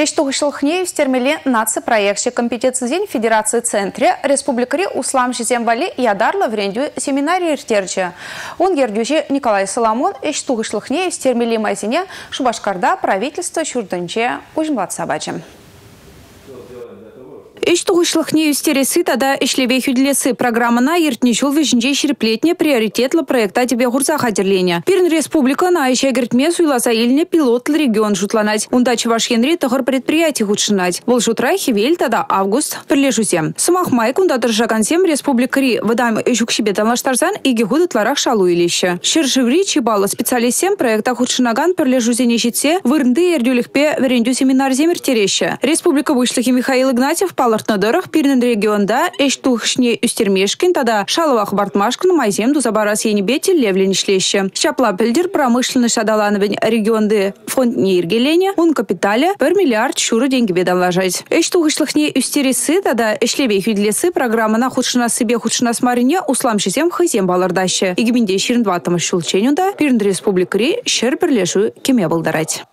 Эштуғышлықне үстермелі нация проектші компетенцизен Федерации Центре Республикари Услам Жиземвали Ядарлы врендю семинарий иртерчі. Он ердюжі Николай Соломон эштуғышлықне үстермелі мазине Шубашкарда правительство шурдынче ұжымлат сабачым. Эш тугышлыхне үстересі тада ішлебе хүдлесі программына ертнешул вежінже шерплетне приоритетлы проекта тебе хурса хадерлене. Пирн республика на айша гертме суйласа илне пилотлы регион жутланать. Унда чевашенри тахар предприятий худшинать. Бұл жутра хевель тада август пірлешузе. Сумах май кунда республика республикари выдам эшукшибе талаштарзан иге худытларах шалу илеше. Шершиври чебалы специалистем проекта худшинаган пірлешузе нешітсе вырнды ердюлихпе верендю семинар земер тереше. Республика вышлыхи Михаил Игнатьев пал Алартнадырых пирнен регионда эш тухшне үстермешкин тада шалывах бартмашкин майзем дузабарас енебете левлен ишлеші. Шапла пілдер промышленный шадалановен регионды фонд нейргелене, он капитале 1 миллиард шуры деньги бедалажать. Эш тухшлыхне үстересі тада эшлебе хүдлесі программана худшына себе худшына смарине услам шизем хызем балардашы. Игибинде 22 шулченюда пирн республикари шер бірлешу кеме болдарать.